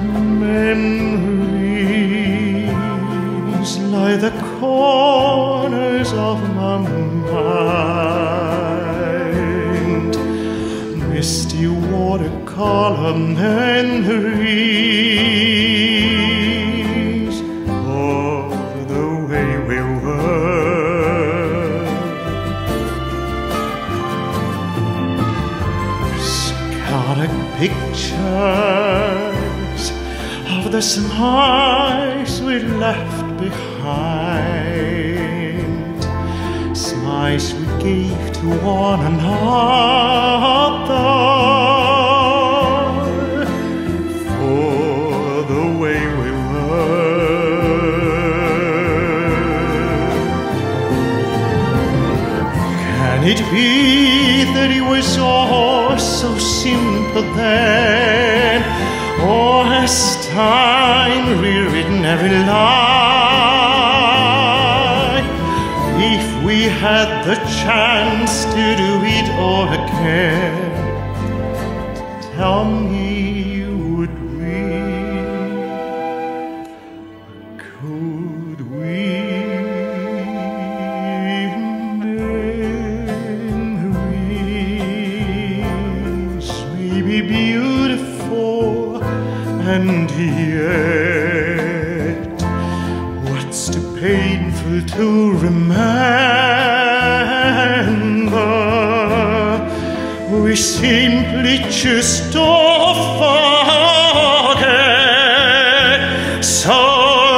Memories lie the corners of my mind. Misty watercolor memories of the way we were. Scattered pictures the smiles we left behind, smiles we gave to one another for the way we were. Can it be that it was all so simple then? Or has time rewritten every lie? If we had the chance to do it all again, tell me, and yet what's too painful to remember? We simply choose to forget. So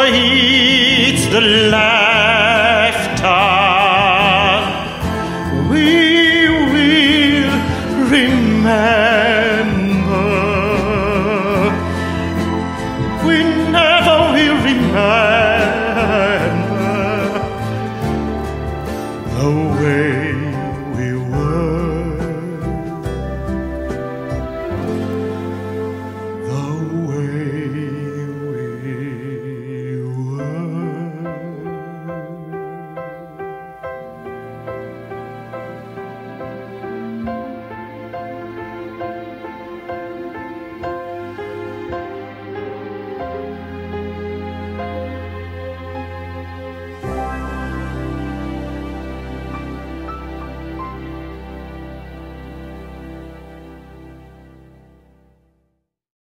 it's the laughter we will remember. never will remember the way